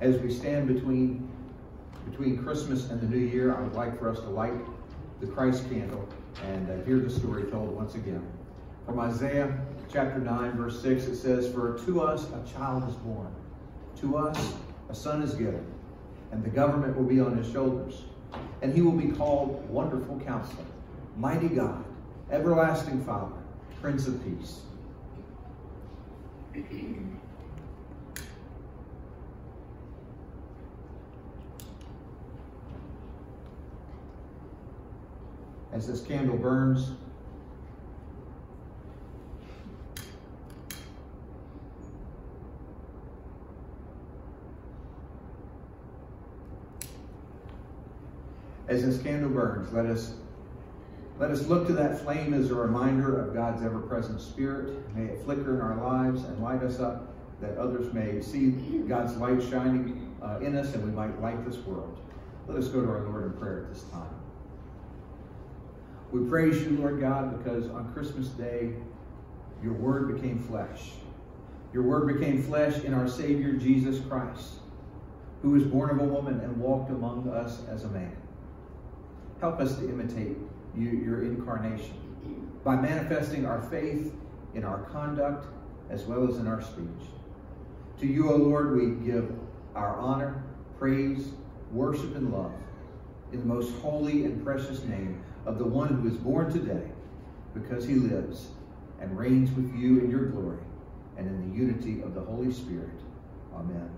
As we stand between, between Christmas and the New Year, I would like for us to light the Christ candle and uh, hear the story told once again. From Isaiah chapter 9, verse 6, it says, For to us a child is born, to us a son is given, and the government will be on his shoulders. And he will be called Wonderful Counselor, Mighty God, Everlasting Father, Prince of Peace. As this candle burns, as this candle burns, let us let us look to that flame as a reminder of God's ever-present spirit. May it flicker in our lives and light us up that others may see God's light shining uh, in us and we might light this world. Let us go to our Lord in prayer at this time. We praise you, Lord God, because on Christmas Day, your word became flesh. Your word became flesh in our Savior, Jesus Christ, who was born of a woman and walked among us as a man. Help us to imitate you, your incarnation by manifesting our faith in our conduct as well as in our speech. To you, O Lord, we give our honor, praise, worship, and love in the most holy and precious name of the one who is born today because he lives and reigns with you in your glory and in the unity of the Holy Spirit. Amen.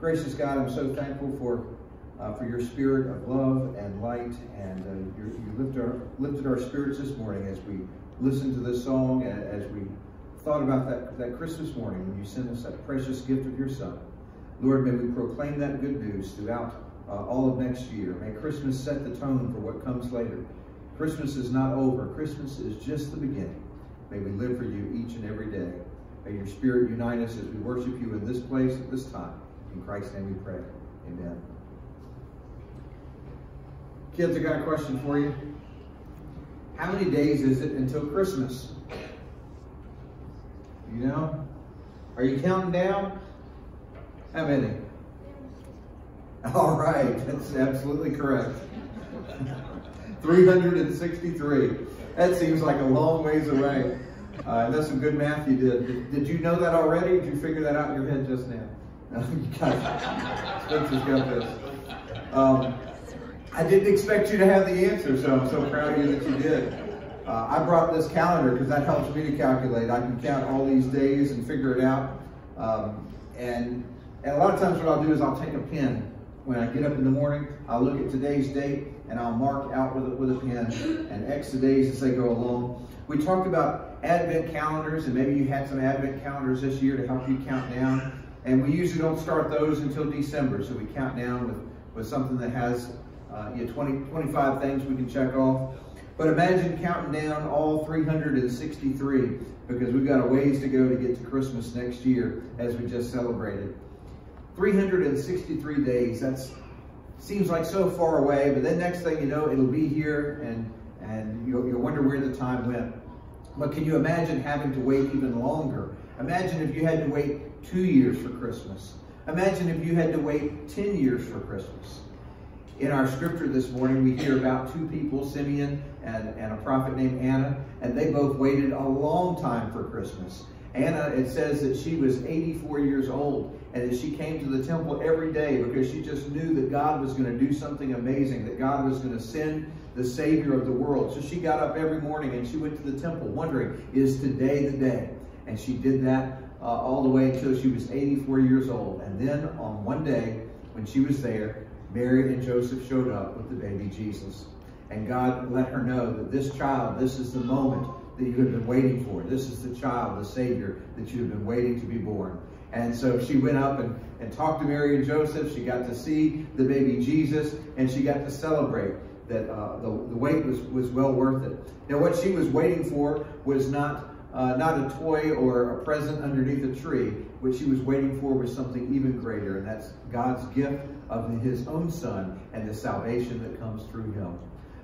Gracious God, I'm so thankful for uh, for your spirit of love and light, and uh, you lift our, lifted our spirits this morning as we listened to this song, as we thought about that, that Christmas morning when you sent us that precious gift of your Son. Lord, may we proclaim that good news throughout uh, all of next year. May Christmas set the tone for what comes later. Christmas is not over. Christmas is just the beginning. May we live for you each and every day. Spirit unite us as we worship you in this place at this time. In Christ's name we pray. Amen. Kids, I got a question for you. How many days is it until Christmas? You know? Are you counting down? How many? All right, that's absolutely correct. 363. That seems like a long ways away. Uh, that's some good math you did. did. You know that already? Did you figure that out in your head just now? Spencer's got this. Um, I didn't expect you to have the answer, so I'm so proud of you that you did. Uh, I brought this calendar because that helps me to calculate. I can count all these days and figure it out. Um, and, and a lot of times what I'll do is I'll take a pen. When I get up in the morning, I'll look at today's date and I'll mark out with a, with a pen and X the days as they go along. We talked about Advent calendars, and maybe you had some Advent calendars this year to help you count down. And we usually don't start those until December, so we count down with, with something that has uh, you know, 20, 25 things we can check off. But imagine counting down all 363 because we've got a ways to go to get to Christmas next year as we just celebrated. 363 days, that's seems like so far away, but then next thing you know, it'll be here and, and you'll, you'll wonder where the time went. But can you imagine having to wait even longer? Imagine if you had to wait two years for Christmas. Imagine if you had to wait 10 years for Christmas. In our scripture this morning, we hear about two people, Simeon and, and a prophet named Anna, and they both waited a long time for Christmas. Anna, it says that she was 84 years old, and that she came to the temple every day because she just knew that God was going to do something amazing, that God was going to send the Savior of the world. So she got up every morning and she went to the temple wondering, is today the day? And she did that uh, all the way until she was 84 years old. And then on one day, when she was there, Mary and Joseph showed up with the baby Jesus. And God let her know that this child, this is the moment that you have been waiting for. This is the child, the Savior, that you have been waiting to be born. And so she went up and, and talked to Mary and Joseph. She got to see the baby Jesus, and she got to celebrate that uh, the, the wait was, was well worth it. Now, what she was waiting for was not uh, not a toy or a present underneath a tree. What she was waiting for was something even greater, and that's God's gift of his own son and the salvation that comes through him.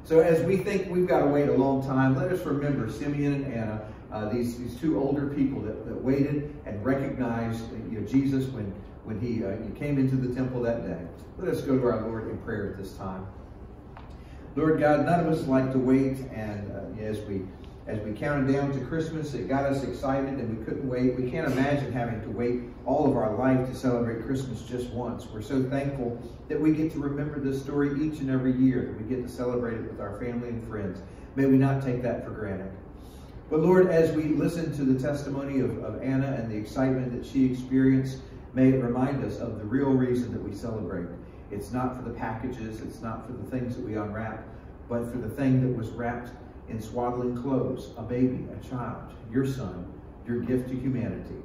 So as we think we've got to wait a long time, let us remember Simeon and Anna, uh, these, these two older people that, that waited and recognized you know, Jesus when, when he, uh, he came into the temple that day. Let us go to our Lord in prayer at this time. Lord God, none of us like to wait, and uh, as we as we counted down to Christmas, it got us excited and we couldn't wait. We can't imagine having to wait all of our life to celebrate Christmas just once. We're so thankful that we get to remember this story each and every year, that we get to celebrate it with our family and friends. May we not take that for granted. But Lord, as we listen to the testimony of, of Anna and the excitement that she experienced, may it remind us of the real reason that we celebrate. It's not for the packages, it's not for the things that we unwrap, but for the thing that was wrapped in swaddling clothes, a baby, a child, your son, your gift to humanity.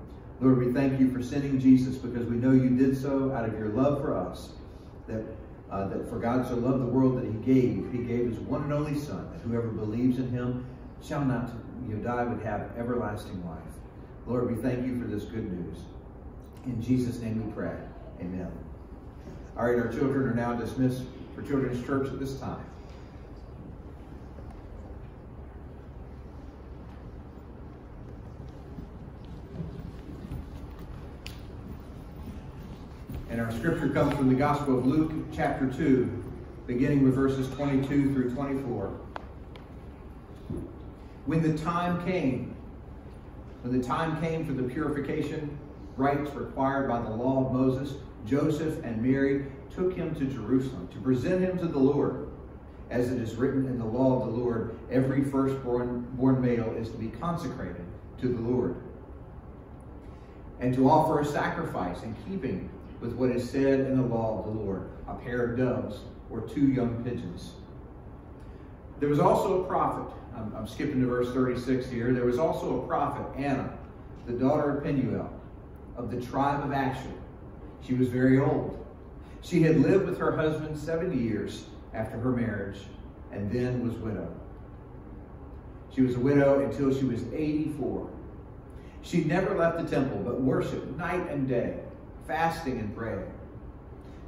Lord, we thank you for sending Jesus because we know you did so out of your love for us, that, uh, that for God so loved the world that he gave, he gave his one and only son, that whoever believes in him shall not you know, die but have everlasting life. Lord, we thank you for this good news. In Jesus' name we pray. Amen. All right, our children are now dismissed for Children's Church at this time. And our scripture comes from the Gospel of Luke, chapter 2, beginning with verses 22 through 24. When the time came, when the time came for the purification rites required by the law of Moses, Joseph and Mary took him to Jerusalem to present him to the Lord. As it is written in the law of the Lord, every firstborn born male is to be consecrated to the Lord and to offer a sacrifice in keeping with what is said in the law of the Lord, a pair of doves or two young pigeons. There was also a prophet. I'm, I'm skipping to verse 36 here. There was also a prophet, Anna, the daughter of Penuel, of the tribe of Asher. She was very old. She had lived with her husband 70 years after her marriage and then was widowed. She was a widow until she was 84. She never left the temple but worshiped night and day, fasting and praying.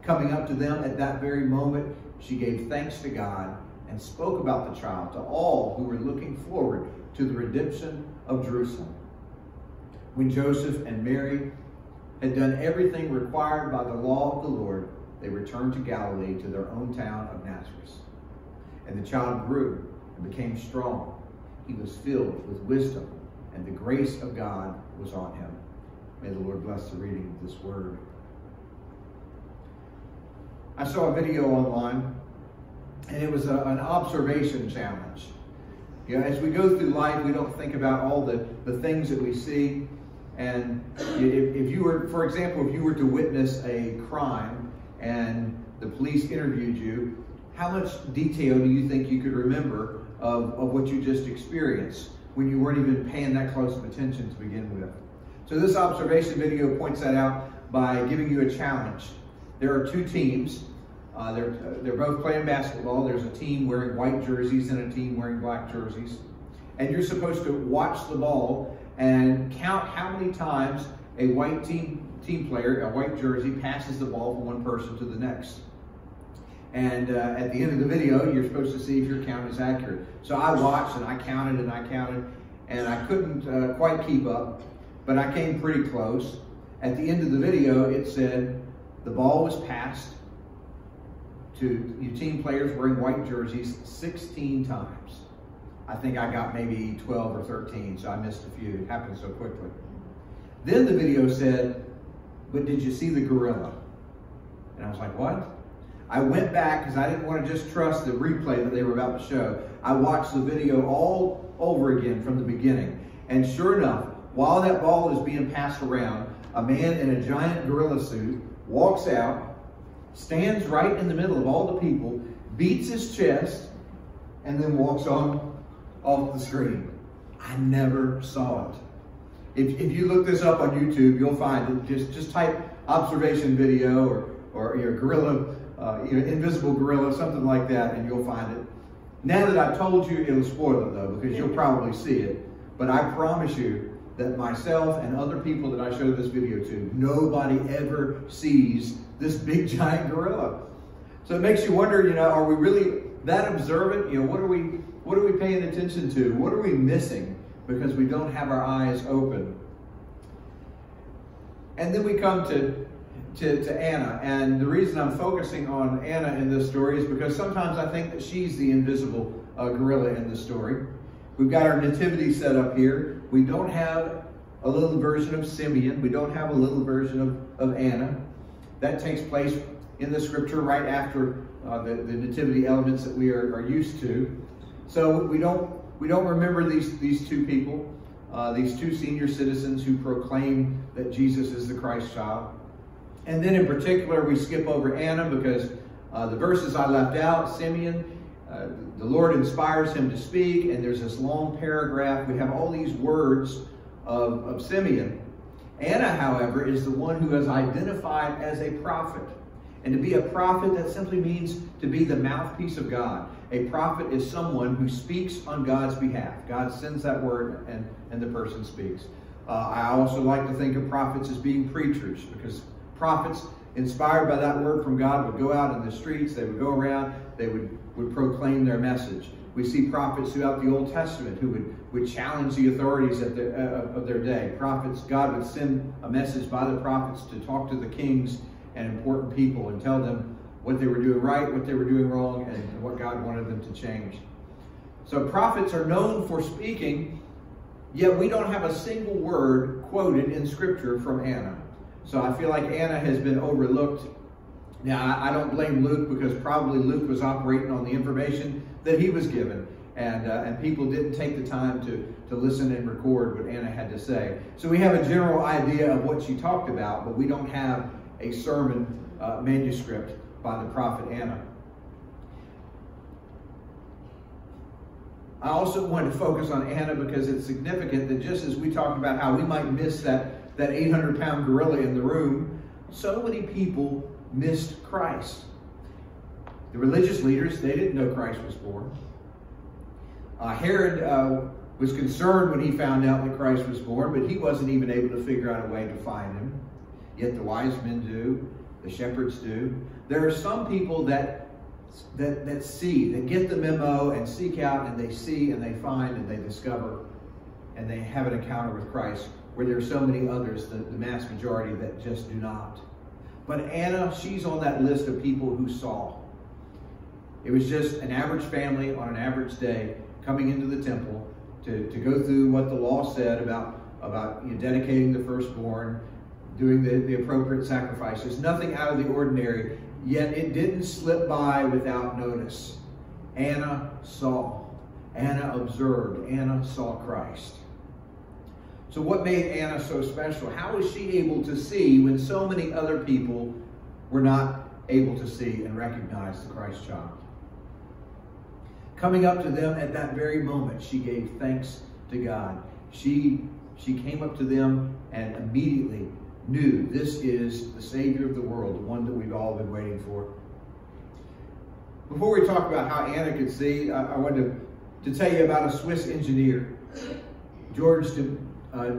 Coming up to them at that very moment, she gave thanks to God and spoke about the child to all who were looking forward to the redemption of Jerusalem. When Joseph and Mary had done everything required by the law of the Lord, they returned to Galilee to their own town of Nazareth. And the child grew and became strong. He was filled with wisdom, and the grace of God was on him. May the Lord bless the reading of this word. I saw a video online, and it was a, an observation challenge. You know, as we go through life, we don't think about all the, the things that we see. And if, if you were, for example, if you were to witness a crime and the police interviewed you, how much detail do you think you could remember of, of what you just experienced when you weren't even paying that close of attention to begin with? So this observation video points that out by giving you a challenge. There are two teams. Uh, they're, they're both playing basketball. There's a team wearing white jerseys and a team wearing black jerseys. And you're supposed to watch the ball and count how many times a white team team player, a white jersey, passes the ball from one person to the next. And uh, at the end of the video, you're supposed to see if your count is accurate. So I watched and I counted and I counted, and I couldn't uh, quite keep up, but I came pretty close. At the end of the video, it said the ball was passed to you team players wearing white jerseys 16 times. I think I got maybe 12 or 13, so I missed a few. It happened so quickly. Then the video said, but did you see the gorilla? And I was like, what? I went back because I didn't want to just trust the replay that they were about to show. I watched the video all over again from the beginning. And sure enough, while that ball is being passed around, a man in a giant gorilla suit walks out, stands right in the middle of all the people, beats his chest, and then walks on off the screen. I never saw it. If, if you look this up on YouTube, you'll find it. Just, just type observation video or, or your gorilla, uh, you invisible gorilla, something like that, and you'll find it. Now that I've told you, it'll spoil it though, because you'll probably see it. But I promise you that myself and other people that I showed this video to, nobody ever sees this big giant gorilla. So it makes you wonder, you know, are we really that observant? You know, what are we what are we paying attention to? What are we missing because we don't have our eyes open? And then we come to, to, to Anna. And the reason I'm focusing on Anna in this story is because sometimes I think that she's the invisible uh, gorilla in the story. We've got our nativity set up here. We don't have a little version of Simeon. We don't have a little version of, of Anna. That takes place in the scripture right after uh, the, the nativity elements that we are, are used to. So we don't we don't remember these these two people, uh, these two senior citizens who proclaim that Jesus is the Christ child. And then in particular, we skip over Anna because uh, the verses I left out, Simeon, uh, the Lord inspires him to speak, and there's this long paragraph. We have all these words of, of Simeon. Anna, however, is the one who is identified as a prophet. And to be a prophet, that simply means to be the mouthpiece of God. A prophet is someone who speaks on God's behalf. God sends that word and, and the person speaks. Uh, I also like to think of prophets as being preachers because prophets, inspired by that word from God, would go out in the streets, they would go around, they would, would proclaim their message. We see prophets throughout the Old Testament who would, would challenge the authorities the, uh, of their day. Prophets, God would send a message by the prophets to talk to the kings and important people and tell them what they were doing right, what they were doing wrong, and what God wanted them to change. So prophets are known for speaking, yet we don't have a single word quoted in Scripture from Anna. So I feel like Anna has been overlooked. Now, I don't blame Luke because probably Luke was operating on the information that he was given. And, uh, and people didn't take the time to, to listen and record what Anna had to say. So we have a general idea of what she talked about, but we don't have a sermon uh, manuscript by the prophet Anna. I also want to focus on Anna because it's significant that just as we talked about how we might miss that, that 800 pound gorilla in the room, so many people missed Christ. The religious leaders, they didn't know Christ was born. Uh, Herod uh, was concerned when he found out that Christ was born, but he wasn't even able to figure out a way to find him. Yet the wise men do, the shepherds do. There are some people that that, that see, that get the memo and seek out and they see and they find and they discover and they have an encounter with Christ where there are so many others, the, the mass majority, that just do not. But Anna, she's on that list of people who saw. It was just an average family on an average day coming into the temple to, to go through what the law said about, about you know, dedicating the firstborn, doing the, the appropriate sacrifices. Nothing out of the ordinary, yet it didn't slip by without notice. Anna saw. Anna observed. Anna saw Christ. So what made Anna so special? How was she able to see when so many other people were not able to see and recognize the Christ child? Coming up to them at that very moment, she gave thanks to God. She, she came up to them and immediately knew this is the Savior of the world, the one that we've all been waiting for. Before we talk about how Anna could see, I, I wanted to, to, tell you about a Swiss engineer, George de, uh,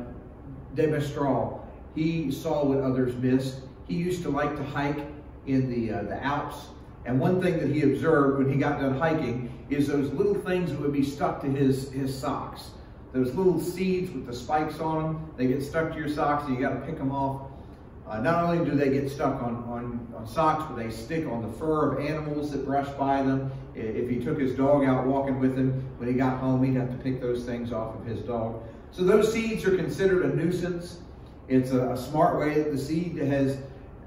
de Mestral. He saw what others missed. He used to like to hike in the, uh, the Alps. And one thing that he observed when he got done hiking is those little things that would be stuck to his, his socks those little seeds with the spikes on them, they get stuck to your socks and you got to pick them off. Uh, not only do they get stuck on, on, on, socks, but they stick on the fur of animals that brush by them. If he took his dog out walking with him, when he got home, he'd have to pick those things off of his dog. So those seeds are considered a nuisance. It's a, a smart way that the seed has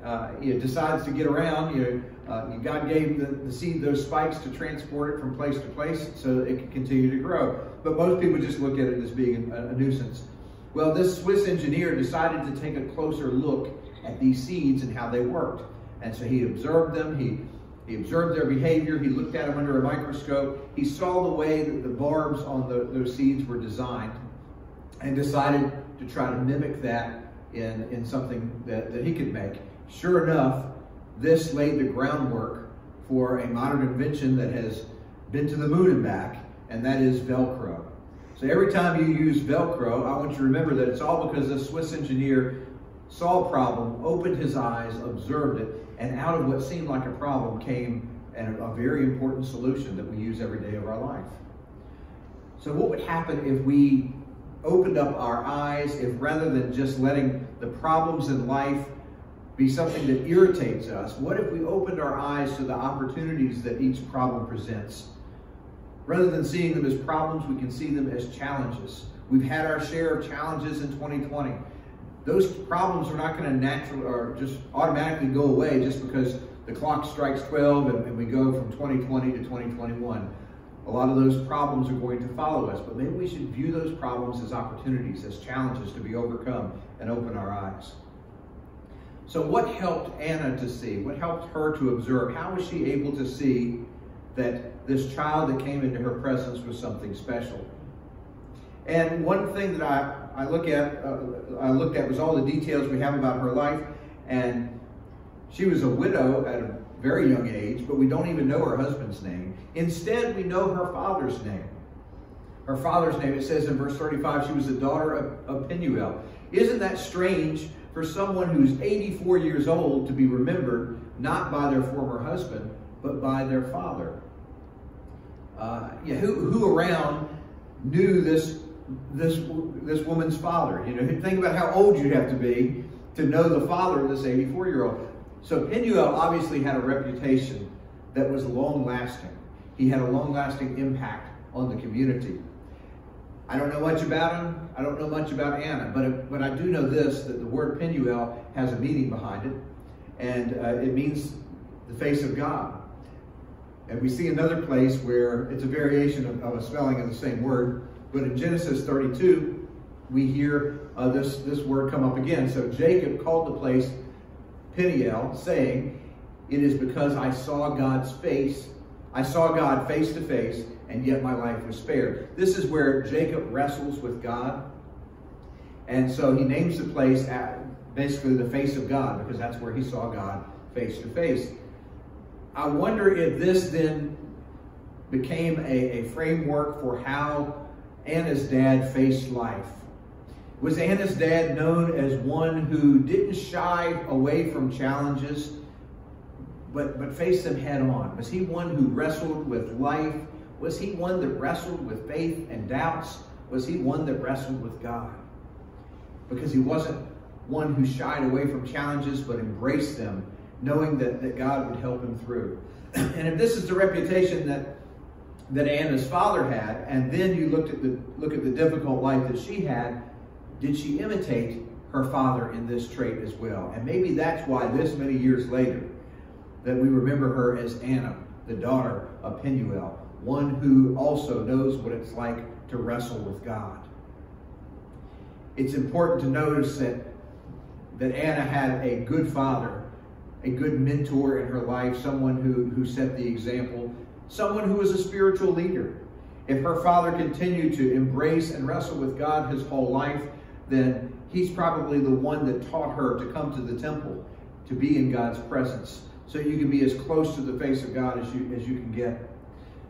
uh, decides to get around. You uh, God gave the, the seed those spikes to transport it from place to place so it can continue to grow. But most people just look at it as being a, a nuisance. Well, this Swiss engineer decided to take a closer look at these seeds and how they worked. And so he observed them, he, he observed their behavior, he looked at them under a microscope, he saw the way that the barbs on the, those seeds were designed, and decided to try to mimic that in, in something that, that he could make. Sure enough, this laid the groundwork for a modern invention that has been to the moon and back, and that is Velcro. So every time you use Velcro, I want you to remember that it's all because this Swiss engineer saw a problem, opened his eyes, observed it, and out of what seemed like a problem came a very important solution that we use every day of our life. So what would happen if we opened up our eyes, if rather than just letting the problems in life be something that irritates us, what if we opened our eyes to the opportunities that each problem presents? Rather than seeing them as problems, we can see them as challenges. We've had our share of challenges in 2020. Those problems are not going to naturally or just automatically go away just because the clock strikes 12 and, and we go from 2020 to 2021. A lot of those problems are going to follow us, but maybe we should view those problems as opportunities, as challenges to be overcome and open our eyes. So what helped Anna to see? What helped her to observe? How was she able to see that this child that came into her presence was something special. And one thing that I, I look at, uh, I looked at was all the details we have about her life. And she was a widow at a very young age, but we don't even know her husband's name. Instead, we know her father's name. Her father's name, it says in verse 35, she was the daughter of, of Penuel. Isn't that strange for someone who's 84 years old to be remembered not by their former husband, but by their father? Uh, yeah, who, who around knew this this this woman's father. You know, think about how old you'd have to be to know the father of this 84 year old. So Penuel obviously had a reputation that was long lasting. He had a long lasting impact on the community. I don't know much about him. I don't know much about Anna, but but I do know this: that the word Penuel has a meaning behind it, and uh, it means the face of God. And we see another place where it's a variation of, of a spelling of the same word. But in Genesis 32, we hear uh, this, this word come up again. So Jacob called the place Peniel, saying, It is because I saw God's face. I saw God face to face, and yet my life was spared. This is where Jacob wrestles with God. And so he names the place at basically the face of God because that's where he saw God face to face. I wonder if this then became a, a framework for how Anna's dad faced life. Was Anna's dad known as one who didn't shy away from challenges, but, but faced them head on? Was he one who wrestled with life? Was he one that wrestled with faith and doubts? Was he one that wrestled with God? Because he wasn't one who shied away from challenges, but embraced them knowing that, that God would help him through. And if this is the reputation that that Anna's father had, and then you looked at the look at the difficult life that she had, did she imitate her father in this trait as well? And maybe that's why this many years later that we remember her as Anna, the daughter of Penuel, one who also knows what it's like to wrestle with God. It's important to notice that that Anna had a good father a good mentor in her life, someone who, who set the example, someone who was a spiritual leader. If her father continued to embrace and wrestle with God his whole life, then he's probably the one that taught her to come to the temple, to be in God's presence, so you can be as close to the face of God as you, as you can get.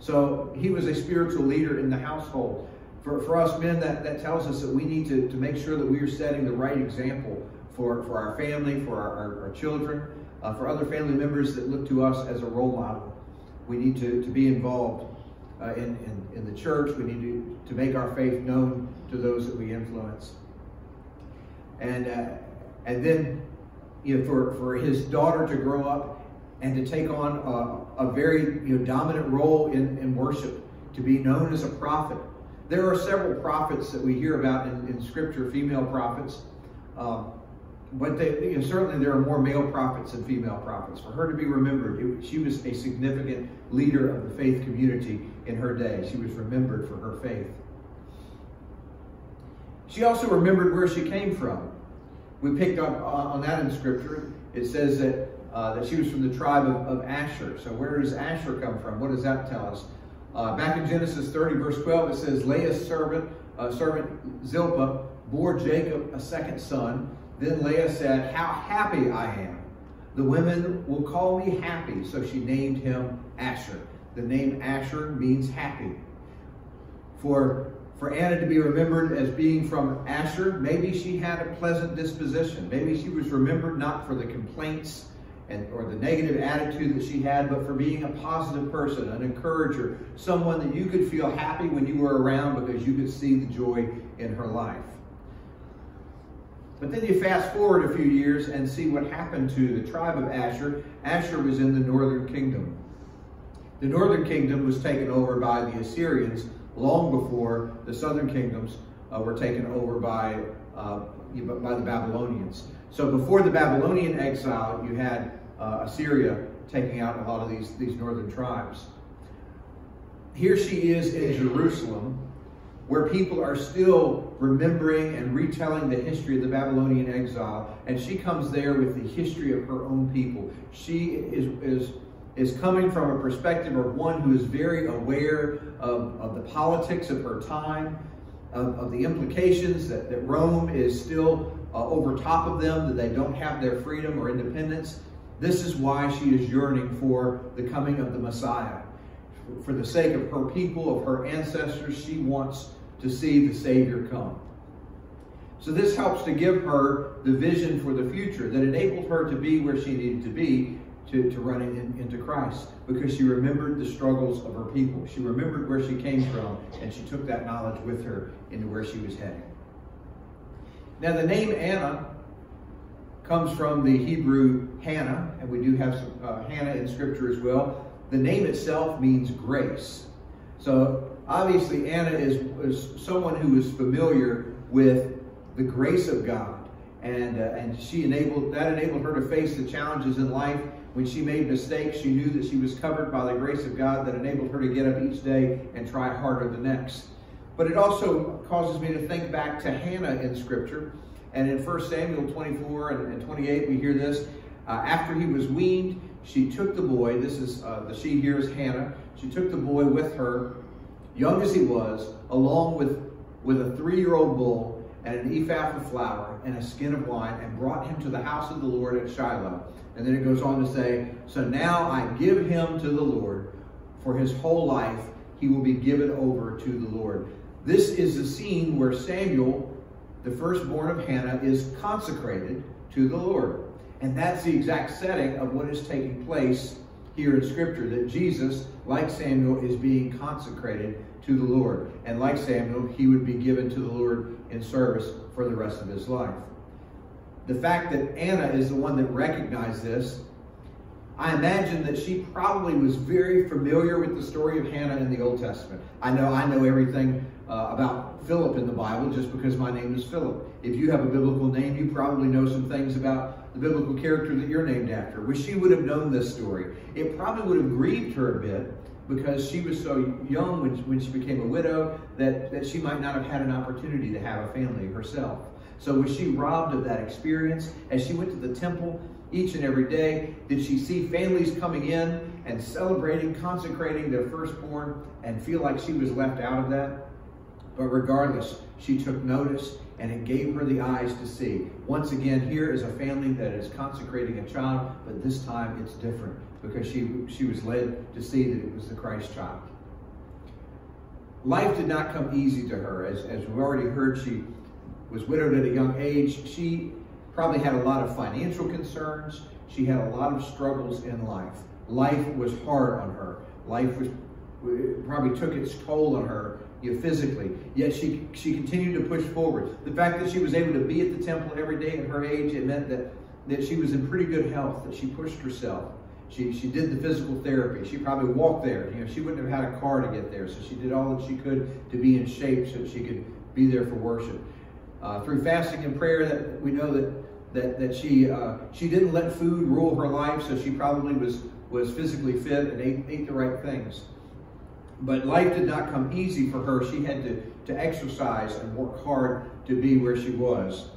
So he was a spiritual leader in the household. For, for us men, that, that tells us that we need to, to make sure that we are setting the right example for, for our family, for our, our, our children, uh, for other family members that look to us as a role model. We need to, to be involved uh, in, in, in, the church. We need to, to make our faith known to those that we influence. And, uh, and then you know, for, for his daughter to grow up and to take on a, a very you know, dominant role in, in worship, to be known as a prophet. There are several prophets that we hear about in, in Scripture, female prophets. Um, but they, you know, certainly there are more male prophets than female prophets. For her to be remembered, it, she was a significant leader of the faith community in her day. She was remembered for her faith. She also remembered where she came from. We picked up on that in Scripture. It says that uh, that she was from the tribe of, of, Asher. So where does Asher come from? What does that tell us? Uh, back in Genesis 30, verse 12, it says, Leah's servant, uh, servant Zilpah bore Jacob a second son, then Leah said, How happy I am. The women will call me happy. So she named him Asher. The name Asher means happy. For, for Anna to be remembered as being from Asher, maybe she had a pleasant disposition. Maybe she was remembered not for the complaints and, or the negative attitude that she had, but for being a positive person, an encourager, someone that you could feel happy when you were around because you could see the joy in her life. But then you fast forward a few years and see what happened to the tribe of Asher. Asher was in the northern kingdom. The northern kingdom was taken over by the Assyrians long before the southern kingdoms uh, were taken over by, uh, by the Babylonians. So before the Babylonian exile, you had uh, Assyria taking out a lot of these, these northern tribes. Here she is in Jerusalem, where people are still remembering and retelling the history of the Babylonian exile. And she comes there with the history of her own people. She is, is is coming from a perspective of one who is very aware of, of the politics of her time, of, of the implications that, that Rome is still uh, over top of them, that they don't have their freedom or independence. This is why she is yearning for the coming of the Messiah. For the sake of her people, of her ancestors, she wants to see the Savior come. So this helps to give her the vision for the future that enabled her to be where she needed to be to, to running in, into Christ because she remembered the struggles of her people. She remembered where she came from and she took that knowledge with her into where she was heading. Now the name Anna comes from the Hebrew Hannah, and we do have some uh, Hannah in Scripture as well. The name itself means grace. So obviously Anna is, is someone who is familiar with the grace of God. And, uh, and she enabled that enabled her to face the challenges in life when she made mistakes, she knew that she was covered by the grace of God that enabled her to get up each day and try harder the next. But it also causes me to think back to Hannah in Scripture. And in 1 Samuel 24 and, 28, we hear this. Uh, after he was weaned, she took the boy, this is uh, the she here is Hannah, she took the boy with her, young as he was, along with, with a three-year-old bull and an ephah of flour and a skin of wine, and brought him to the house of the Lord at Shiloh. And then it goes on to say, So now I give him to the Lord. For his whole life he will be given over to the Lord. This is the scene where Samuel, the firstborn of Hannah, is consecrated to the Lord. And that's the exact setting of what is taking place here in Scripture, that Jesus, like Samuel, is being consecrated to the Lord. And like Samuel, he would be given to the Lord in service for the rest of his life the fact that Anna is the one that recognized this, I imagine that she probably was very familiar with the story of Hannah in the Old Testament. I know I know everything uh, about Philip in the Bible just because my name is Philip. If you have a biblical name, you probably know some things about the biblical character that you're named after. Wish she would have known this story. It probably would have grieved her a bit because she was so young when, when she became a widow that, that she might not have had an opportunity to have a family herself. So was she robbed of that experience as she went to the temple each and every day? Did she see families coming in and celebrating, consecrating their firstborn and feel like she was left out of that? But regardless, she took notice and it gave her the eyes to see. Once again, here is a family that is consecrating a child, but this time it's different because she, she was led to see that it was the Christ child. Life did not come easy to her. As, as we've already heard, she was widowed at a young age. She probably had a lot of financial concerns. She had a lot of struggles in life. Life was hard on her. Life was probably took its toll on her you physically. Yet she she continued to push forward. The fact that she was able to be at the temple every day at her age, it meant that that she was in pretty good health. That she pushed herself. She she did the physical therapy. She probably walked there. You know, she wouldn't have had a car to get there, so she did all that she could to be in shape so that she could be there for worship. Uh, through fasting and prayer, that we know that that that she uh, she didn't let food rule her life, so she probably was was physically fit and ate, ate the right things. But life did not come easy for her. She had to, to exercise and work hard to be where she was.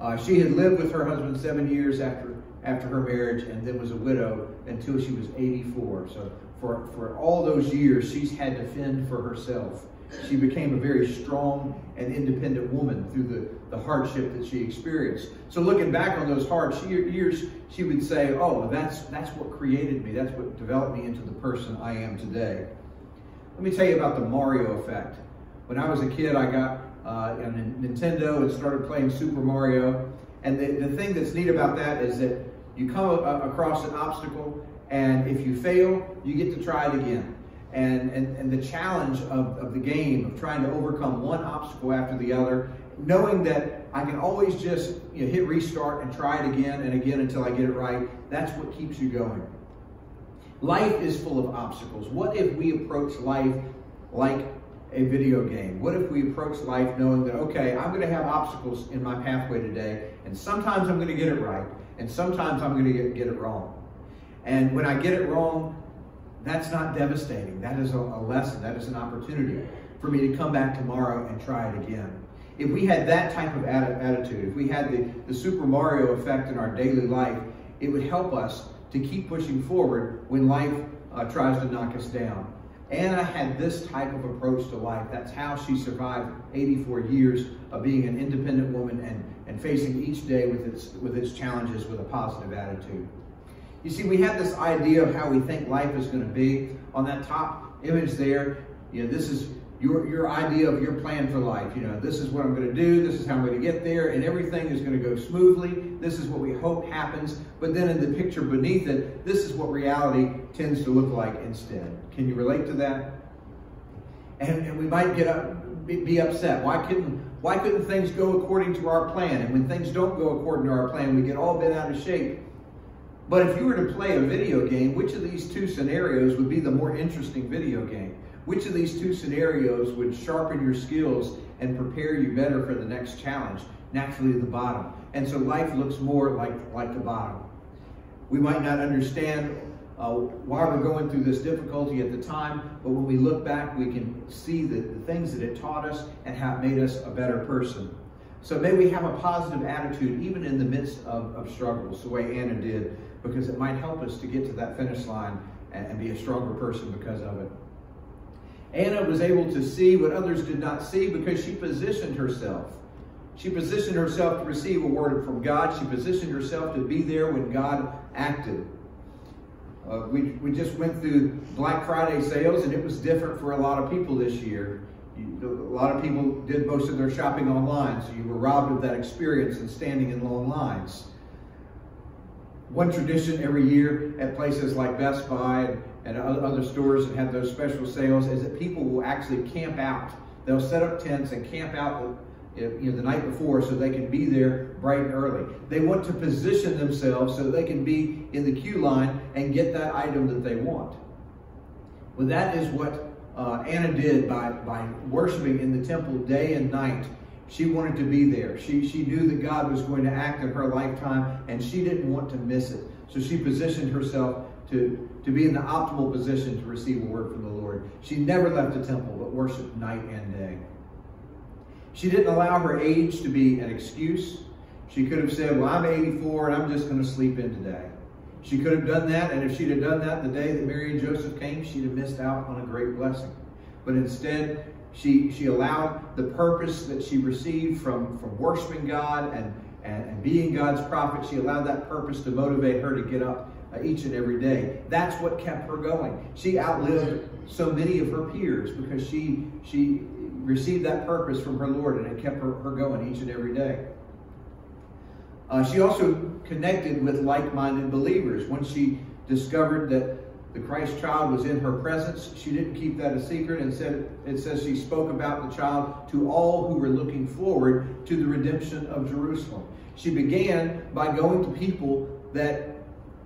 Uh, she had lived with her husband seven years after after her marriage and then was a widow until she was 84. So for, for all those years, she's had to fend for herself. She became a very strong and independent woman through the, the hardship that she experienced. So looking back on those hard years, she would say, oh, that's, that's what created me. That's what developed me into the person I am today. Let me tell you about the Mario effect. When I was a kid, I got uh, a Nintendo and started playing Super Mario. And the, the thing that's neat about that is that you come across an obstacle, and if you fail, you get to try it again and, and, and the challenge of, of the game of trying to overcome one obstacle after the other, knowing that I can always just you know, hit restart and try it again and again until I get it right, that's what keeps you going. Life is full of obstacles. What if we approach life like a video game? What if we approach life knowing that, okay, I'm going to have obstacles in my pathway today, and sometimes I'm going to get it right, and sometimes I'm going to get, get it wrong. And when I get it wrong, that's not devastating. That is a, a lesson. That is an opportunity for me to come back tomorrow and try it again. If we had that type of attitude, if we had the, the Super Mario effect in our daily life, it would help us to keep pushing forward when life uh, tries to knock us down. Anna had this type of approach to life. That's how she survived 84 years of being an independent woman and, and facing each day with its, with its challenges with a positive attitude. You see, we have this idea of how we think life is going to be. On that top image there, you know, this is your, your idea of your plan for life. You know, this is what I'm going to do, this is how I'm going to get there, and everything is going to go smoothly. This is what we hope happens. But then in the picture beneath it, this is what reality tends to look like instead. Can you relate to that? And, and we might get up, be, be upset. Why couldn't why couldn't things go according to our plan? And when things don't go according to our plan, we get all bent out of shape. But if you were to play a video game, which of these two scenarios would be the more interesting video game? Which of these two scenarios would sharpen your skills and prepare you better for the next challenge? Naturally, the bottom. And so life looks more like, like the bottom. We might not understand uh, why we're going through this difficulty at the time, but when we look back, we can see the, the things that it taught us and have made us a better person. So may we have a positive attitude even in the midst of, of struggles, the way Anna did, because it might help us to get to that finish line and, and be a stronger person because of it. Anna was able to see what others did not see because she positioned herself. She positioned herself to receive a word from God. She positioned herself to be there when God acted. Uh, we, we just went through Black Friday sales, and it was different for a lot of people this year. A lot of people did most of their shopping online, so you were robbed of that experience and standing in long lines. One tradition every year at places like Best Buy and other stores that have those special sales is that people will actually camp out. They'll set up tents and camp out uh, you know, the night before so they can be there bright and early. They want to position themselves so they can be in the queue line and get that item that they want. Well, that is what uh, Anna did by, by worshiping in the temple day and night. She wanted to be there. She, she knew that God was going to act in her lifetime, and she didn't want to miss it. So she positioned herself to, to be in the optimal position to receive a word from the Lord. She never left the temple, but worshiped night and day. She didn't allow her age to be an excuse. She could have said, Well, I'm 84 and I'm just going to sleep in today. She could have done that, and if she'd have done that the day that Mary and Joseph came, she'd have missed out on a great blessing. But instead, she, she allowed the purpose that she received from, from worshiping God and, and, and being God's prophet, she allowed that purpose to motivate her to get up uh, each and every day. That's what kept her going. She outlived so many of her peers because she, she received that purpose from her Lord and it kept her, her going each and every day. Uh, she also connected with like-minded believers. Once she discovered that the Christ child was in her presence, she didn't keep that a secret and said it says she spoke about the child to all who were looking forward to the redemption of Jerusalem. She began by going to people that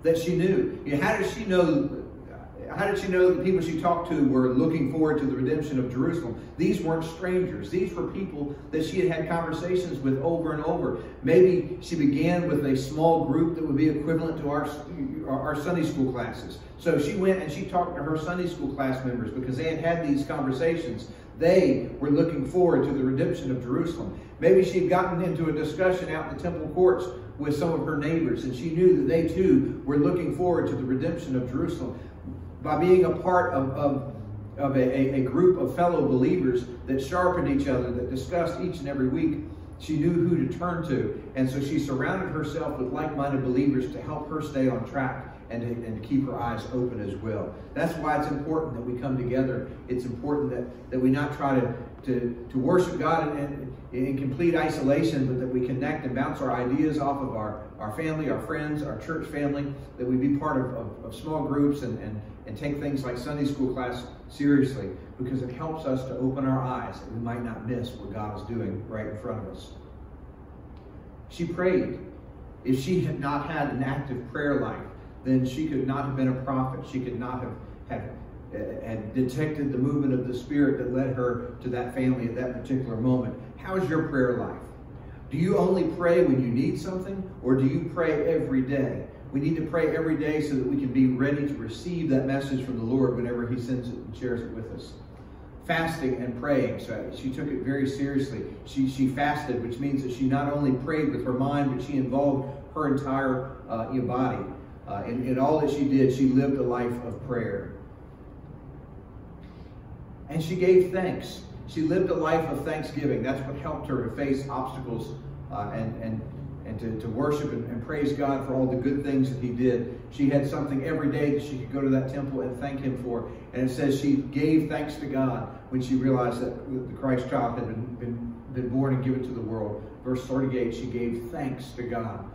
that she knew. You know, how did she know how did she know that the people she talked to were looking forward to the redemption of Jerusalem? These weren't strangers. These were people that she had had conversations with over and over. Maybe she began with a small group that would be equivalent to our, our Sunday school classes. So she went and she talked to her Sunday school class members because they had had these conversations. They were looking forward to the redemption of Jerusalem. Maybe she had gotten into a discussion out in the temple courts with some of her neighbors, and she knew that they too were looking forward to the redemption of Jerusalem by being a part of, of, of a, a group of fellow believers that sharpened each other, that discussed each and every week. She knew who to turn to. And so she surrounded herself with like minded believers to help her stay on track and to, and to keep her eyes open as well. That's why it's important that we come together. It's important that, that we not try to, to, to worship God in, in, in complete isolation, but that we connect and bounce our ideas off of our, our family, our friends, our church family, that we be part of, of, of small groups and, and, and take things like Sunday school class seriously because it helps us to open our eyes and we might not miss what God is doing right in front of us. She prayed. If she had not had an active prayer life, then she could not have been a prophet. She could not have, have had detected the movement of the Spirit that led her to that family at that particular moment. How is your prayer life? Do you only pray when you need something, or do you pray every day? We need to pray every day so that we can be ready to receive that message from the Lord whenever He sends it and shares it with us. Fasting and praying. So she took it very seriously. She, she fasted, which means that she not only prayed with her mind, but she involved her entire uh, body. Uh, in, in all that she did, she lived a life of prayer. And she gave thanks. She lived a life of thanksgiving. That's what helped her to face obstacles uh, and, and, and to, to worship and, and, praise God for all the good things that He did. She had something every day that she could go to that temple and thank Him for. And it says she gave thanks to God when she realized that the Christ child had been, been, been born and given to the world. Verse 38, she gave thanks to God.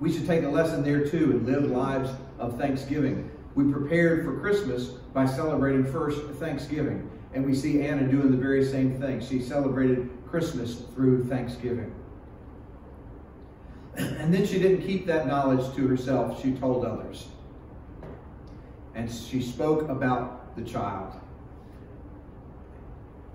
We should take a lesson there too and live lives of thanksgiving. We prepared for Christmas by celebrating first Thanksgiving. And we see Anna doing the very same thing. She celebrated Christmas through Thanksgiving. And then she didn't keep that knowledge to herself, she told others. And she spoke about the child.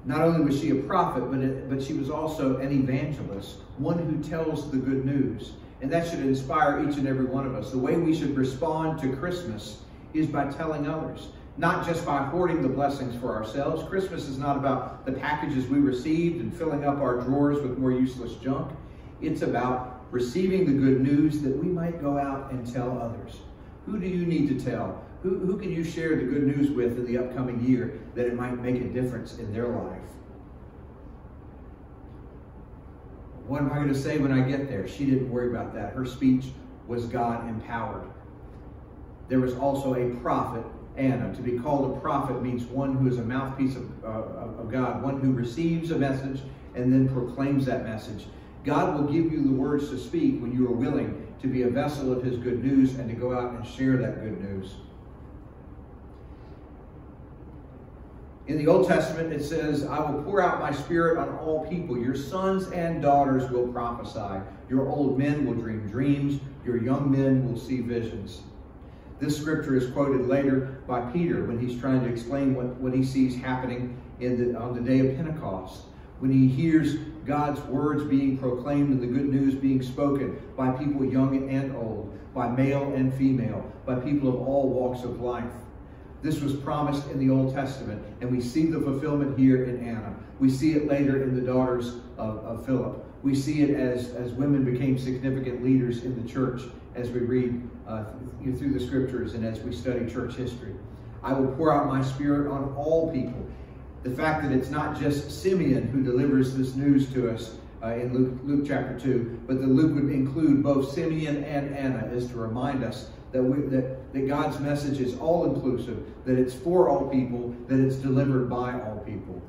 Not only was she a prophet, but, it, but she was also an evangelist, one who tells the good news. And that should inspire each and every one of us. The way we should respond to Christmas is by telling others not just by hoarding the blessings for ourselves. Christmas is not about the packages we received and filling up our drawers with more useless junk. It's about receiving the good news that we might go out and tell others. Who do you need to tell? Who, who can you share the good news with in the upcoming year that it might make a difference in their life? What am I going to say when I get there? She didn't worry about that. Her speech was God empowered. There was also a prophet Anna. To be called a prophet means one who is a mouthpiece of, uh, of God, one who receives a message and then proclaims that message. God will give you the words to speak when you are willing to be a vessel of his good news and to go out and share that good news. In the Old Testament, it says, I will pour out my spirit on all people. Your sons and daughters will prophesy. Your old men will dream dreams. Your young men will see visions. This scripture is quoted later by Peter when he's trying to explain what, what he sees happening in the, on the day of Pentecost. When he hears God's words being proclaimed and the good news being spoken by people young and old, by male and female, by people of all walks of life. This was promised in the Old Testament, and we see the fulfillment here in Anna. We see it later in the daughters of, of Philip. We see it as, as women became significant leaders in the church as we read uh, through the scriptures and as we study church history. I will pour out my spirit on all people. The fact that it's not just Simeon who delivers this news to us uh, in Luke, Luke chapter 2, but that Luke would include both Simeon and Anna is to remind us that, we, that, that God's message is all inclusive, that it's for all people, that it's delivered by all people.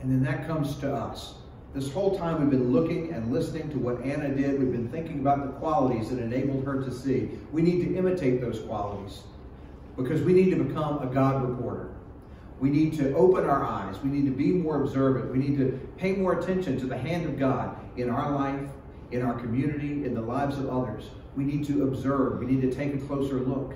And then that comes to us. This whole time we've been looking and listening to what Anna did. We've been thinking about the qualities that enabled her to see. We need to imitate those qualities because we need to become a God reporter. We need to open our eyes. We need to be more observant. We need to pay more attention to the hand of God in our life, in our community, in the lives of others. We need to observe. We need to take a closer look.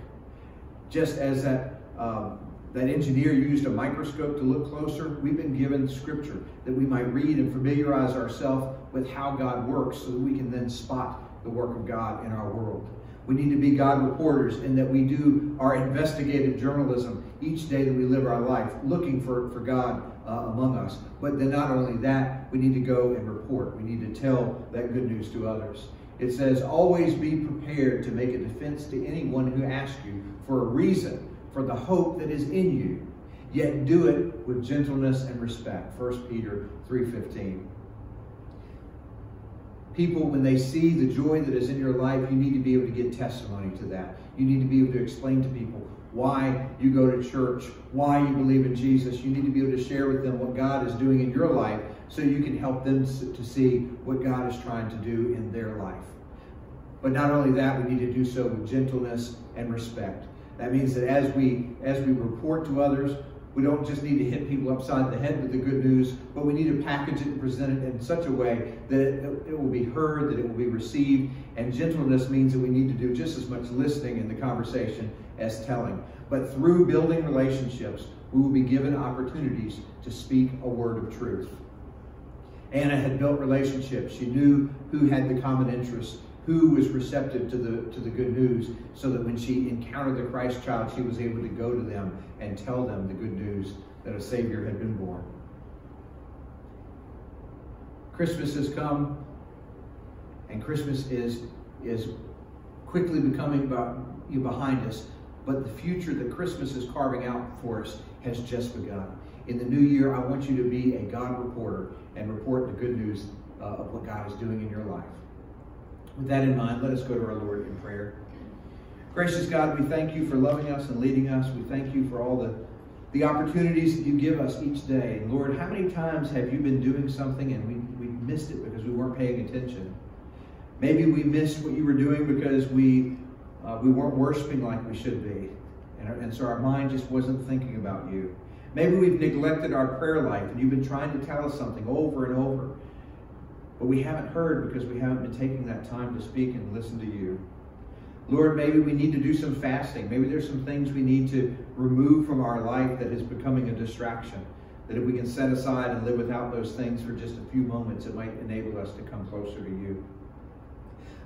Just as that um, that engineer used a microscope to look closer. We've been given scripture that we might read and familiarize ourselves with how God works so that we can then spot the work of God in our world. We need to be God reporters in that we do our investigative journalism each day that we live our life, looking for, for God uh, among us. But then not only that, we need to go and report. We need to tell that good news to others. It says, always be prepared to make a defense to anyone who asks you for a reason for the hope that is in you, yet do it with gentleness and respect. 1 Peter 3.15. People, when they see the joy that is in your life, you need to be able to give testimony to that. You need to be able to explain to people why you go to church, why you believe in Jesus. You need to be able to share with them what God is doing in your life so you can help them to see what God is trying to do in their life. But not only that, we need to do so with gentleness and respect. That means that as we as we report to others, we don't just need to hit people upside the head with the good news, but we need to package it and present it in such a way that it, it, will be heard, that it will be received. And gentleness means that we need to do just as much listening in the conversation as telling. But through building relationships, we will be given opportunities to speak a word of truth. Anna had built relationships. She knew who had the common interests who was receptive to the to the good news so that when she encountered the Christ child she was able to go to them and tell them the good news that a savior had been born Christmas has come and Christmas is is quickly becoming behind us, but the future that Christmas is carving out for us has just begun. In the new year, I want you to be a God reporter and report the good news uh, of what God is doing in your life. With that in mind, let us go to our Lord in prayer. Gracious God, we thank you for loving us and leading us. We thank you for all the, the opportunities that you give us each day. And Lord, how many times have you been doing something and we, we missed it because we weren't paying attention? Maybe we missed what you were doing because we, uh, we weren't worshiping like we should be. And, and so our mind just wasn't thinking about you. Maybe we've neglected our prayer life and you've been trying to tell us something over and over. But we haven't heard because we haven't been taking that time to speak and listen to you. Lord, maybe we need to do some fasting. Maybe there's some things we need to remove from our life that is becoming a distraction. That if we can set aside and live without those things for just a few moments, it might enable us to come closer to you.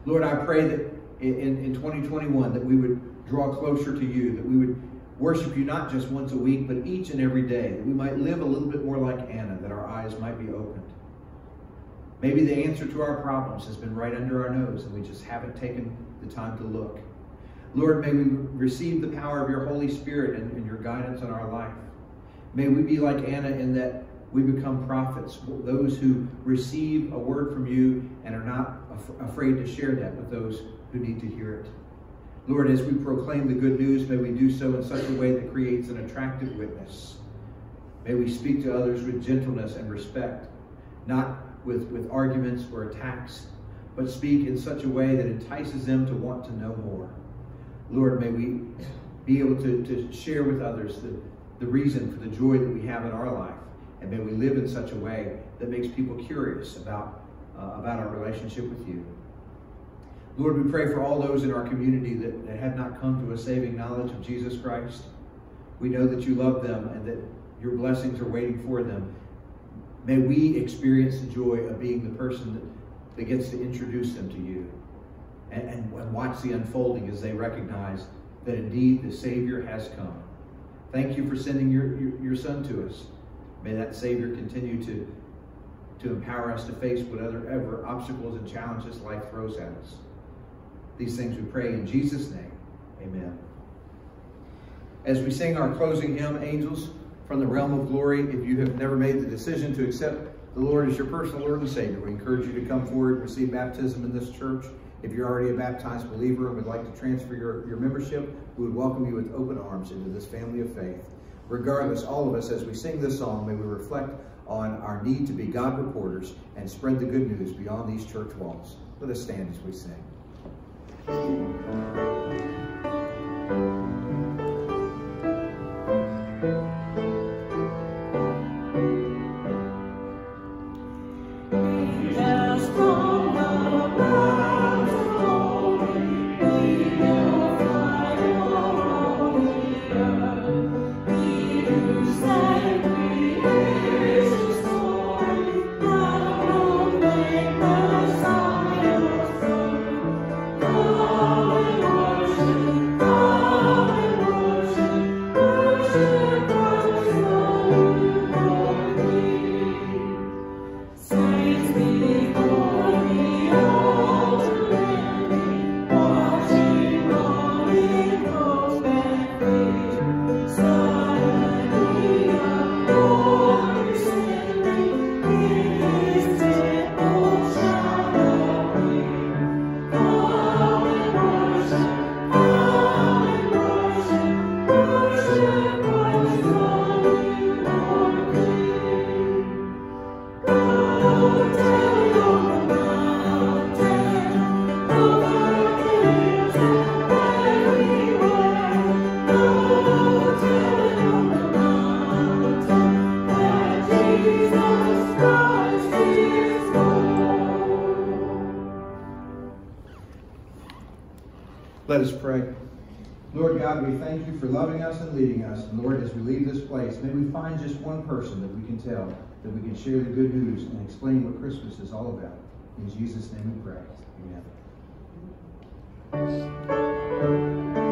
Lord, I pray that in, in 2021 that we would draw closer to you, that we would worship you not just once a week, but each and every day, that we might live a little bit more like Anna, that our eyes might be opened. Maybe the answer to our problems has been right under our nose and we just haven't taken the time to look. Lord, may we receive the power of your Holy Spirit and, and your guidance in our life. May we be like Anna in that we become prophets, those who receive a word from you and are not af afraid to share that with those who need to hear it. Lord, as we proclaim the good news, may we do so in such a way that creates an attractive witness. May we speak to others with gentleness and respect, not with, with arguments or attacks, but speak in such a way that entices them to want to know more. Lord, may we be able to, to share with others the, the reason for the joy that we have in our life and may we live in such a way that makes people curious about, uh, about our relationship with you. Lord, we pray for all those in our community that, that have not come to a saving knowledge of Jesus Christ. We know that you love them and that your blessings are waiting for them. May we experience the joy of being the person that, that gets to introduce them to you and, and, and watch the unfolding as they recognize that indeed the Savior has come. Thank you for sending your, your, your Son to us May that Savior continue to, to empower us to face whatever ever obstacles and challenges life throws at us. These things we pray in Jesus' name. Amen. As we sing our closing hymn, Angels from the Realm of Glory, if you have never made the decision to accept the Lord as your personal Lord and Savior, we encourage you to come forward and receive baptism in this church. If you're already a baptized believer and would like to transfer your, your membership, we would welcome you with open arms into this family of faith. Regardless, all of us, as we sing this song, may we reflect on our need to be God reporters and spread the good news beyond these church walls. Let us stand as we sing. tell, that we can share the good news and explain what Christmas is all about. In Jesus' name we pray. Amen.